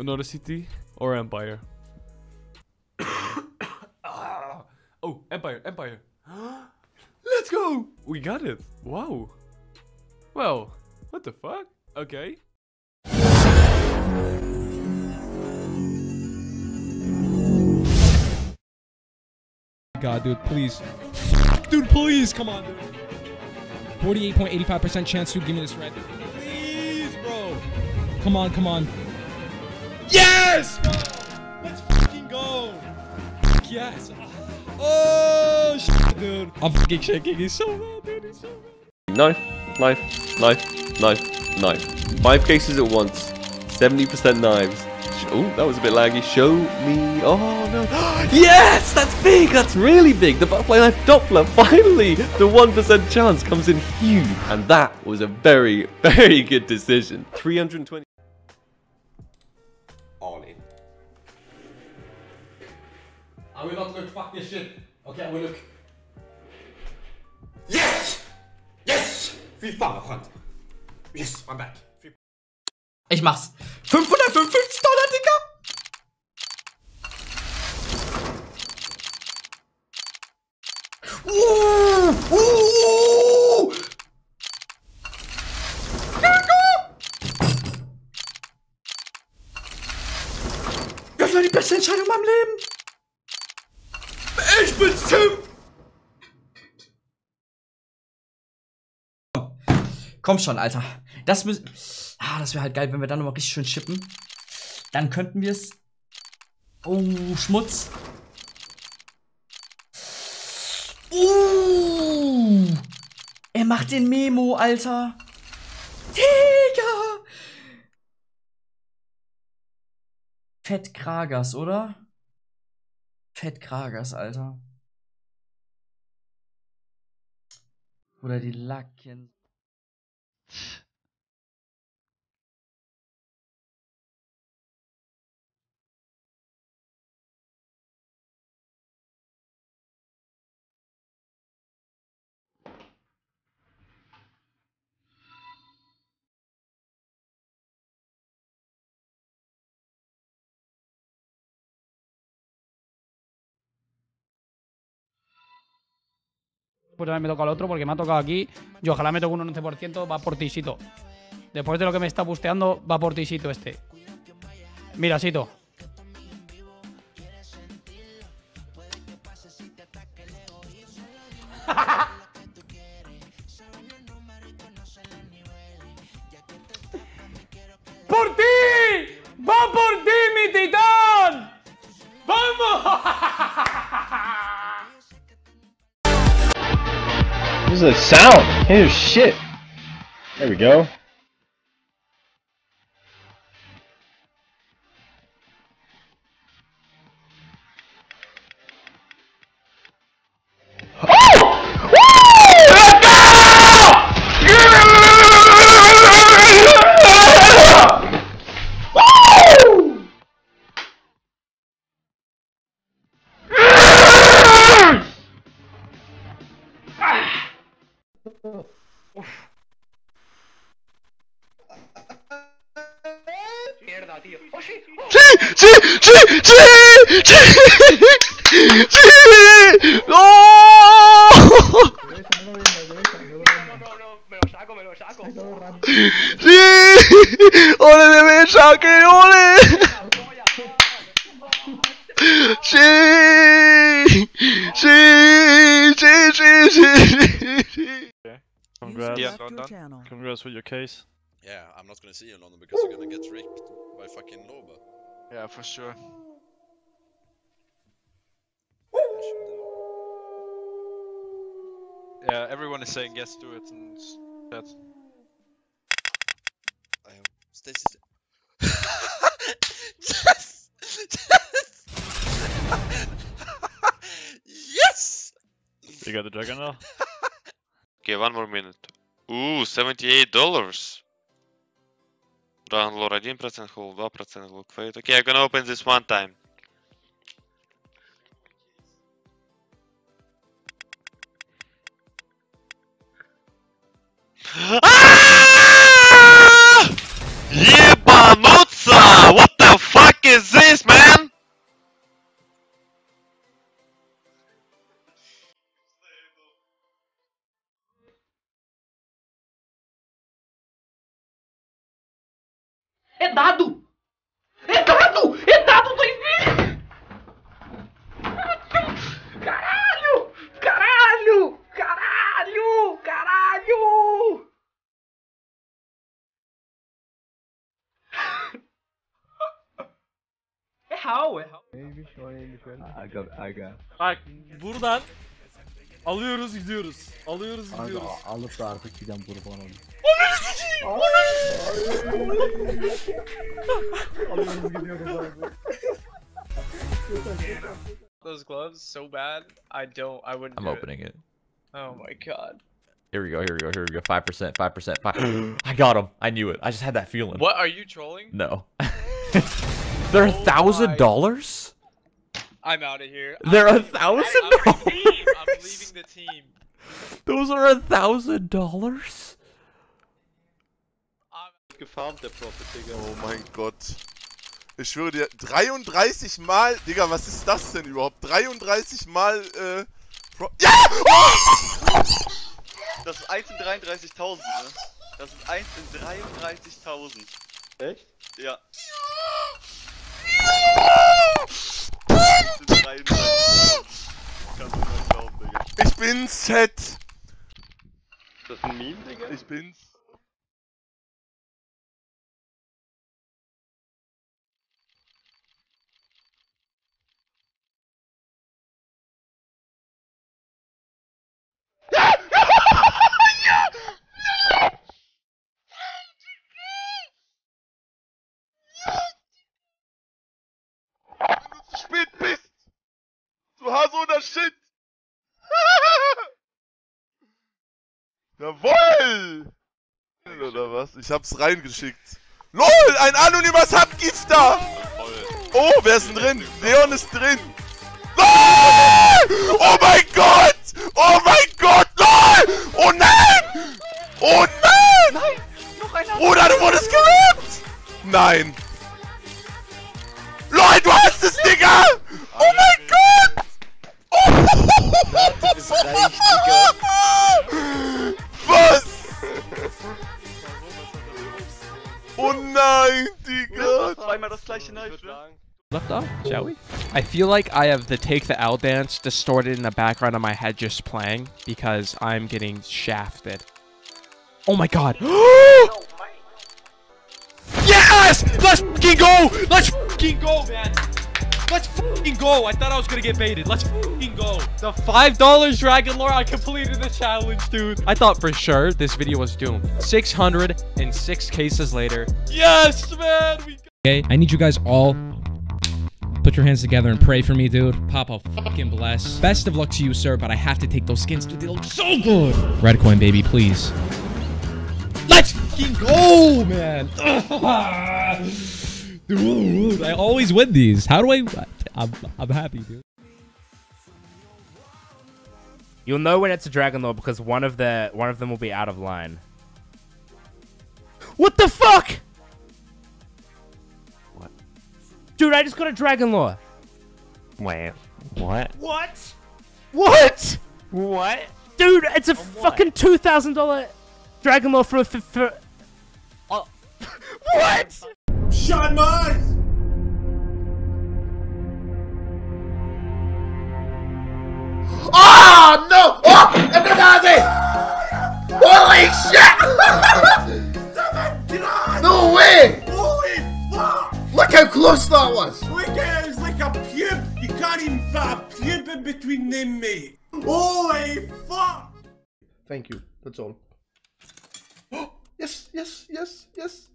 Another CT or Empire? Ah. Oh, Empire, Empire. Let's go! We got it. Wow. Well, what the fuck? Okay. God, dude, please. Dude, please, come on, dude. 48.85% chance to give me this red. Please, bro. Come on, come on. Yes. Let's fucking go. Yes. Oh, shit, dude. I'm fucking shaking. He's so bad, dude. He's so bad. Knife, knife, knife, knife, knife. Five cases at once. 70% knives. Oh, that was a bit laggy. Show me. Oh no. yes! That's big! That's really big! The butterfly knife Doppler, finally! The 1% chance comes in huge. And that was a very, very good decision. 320. all in. I will not look, fuck this shit. Okay, I will look. Yes! Yes! Fy fan vad skönt. Yes, I'm back. Ich mach's. 555 Dollar, Digga! Uh, uh, Digga! Das war die beste Entscheidung in meinem Leben! Ich bin Tim! Komm schon, Alter. Das müssen. Ah, das wäre halt geil, wenn wir dann nochmal richtig schön chippen. Dann könnten wir es. Oh, Schmutz. Uh, er macht den Memo, Alter. Digga. Fett Kragas, oder? Fett Kragas, Alter. Oder die Lacken. Pues también me toca el otro porque me ha tocado aquí. Yo ojalá me toque un 11%, va por ti, Sito. Después de lo que me está busteando, va por ti, Sito, este. Mira, Sito. This is a sound. Can't shit. There we go. ¡Sí! ¡Sí! ¡Sí! ¡Sí! ¡Sí! ¡Oh! ¡Sí! ¡Ole de mesa! ¡Que ole! ¡Sí! ¡Sí! ¡Sí! ¡Sí! ¡Sí! ¡Sí! Congrats. Yeah. Congrats with your case. Yeah, I'm not gonna see you in London because you're gonna get ripped by fucking Loba. Yeah, for sure. Yeah, everyone is saying yes to it and that. I am. Stay, stay, yes! yes! yes! You got the dragon now? Okay, one more minute. Ooh, 78 dollars. Download 1%, hold 2%, look fade. Okay, I'm gonna open this one time. Ah! Dado! É dado! É dado 2000! Caralho! Caralho! Caralho! Caralho! É real, é real. Aga aga. Bak buradan alıyoruz gidiyoruz. Alıyoruz Aga gidiyoruz. alıp da artık giden kurban olayım. Alıyoruz gidiyoruz abi. Those gloves so bad. I don't. I wouldn't. I'm do it. opening it. Oh my god. Here we go. Here we go. Here we go. Five percent. Five percent. Five. I got him. I knew it. I just had that feeling. What are you trolling? No. They're a oh thousand dollars. I'm out of here. They're a thousand I'm leaving the team. I'm dollars. leaving the team. Those are a thousand dollars. Gefarmt, der Prophet, Digga. Oh mein Gott. Ich schwöre dir, 33 Mal, Digga, was ist das denn überhaupt? 33 Mal, äh, Pro ja! Oh! Das ist 1 in 33.000, ne? Das ist 1 in 33.000. Echt? Ja. Das sind 33.000. Kannst du nicht glauben, Digga. Ich bin's, Chat. Ist das ein Meme, Digga? Ich bin's. Wenn du zu spät bist! Du hast oder Shit! Jawoll! Oder was? Ich hab's reingeschickt. LOL! Ein anonymer Abgifter! Oh, wer ist denn drin? Leon ist drin! LOL! Oh mein Gott! Oh mein Gott! LOL! Oh nein! Oh nein! Nein! Noch einer! Bruder, du wurdest gelobt! Nein! LOL, du hast es, Digga! Oh mein Gott! Oh! Du bist reich, Digga. Oh nein, Digga! Zweimal das gleiche Knife, ne? Left off, shall we? I feel like I have the Take the L dance distorted in the background of my head just playing because I'm getting shafted. Oh my god. yes! Let's fucking go! Let's fucking go, man! Let's fucking go! I thought I was gonna get baited. Let's fucking go! The $5 Dragon Lore, I completed the challenge, dude. I thought for sure this video was doomed. 606 cases later. Yes, man! We Okay, I need you guys all put your hands together and pray for me, dude. Papa fucking bless. Best of luck to you, sir, but I have to take those skins, dude. They look so good. Red coin, baby, please. Let's fucking go, man. dude, I always win these. How do I? I'm, I'm happy, dude. You'll know when it's a Dragon Lore because one of the one of them will be out of line. What the fuck? What? Dude, I just got a Dragon Lore. Wait, what? What? What? What? Dude, it's a fucking two thousand dollar Dragon Lore for for. for oh. what? Shut my eyes! Oh ah, no! Oh! Holy shit! no way! Holy fuck! Look how close that was! Look at it, it's like a pube! You can't even fit a pube in between them, mate! Holy fuck! Thank you. That's all. yes, yes, yes, yes.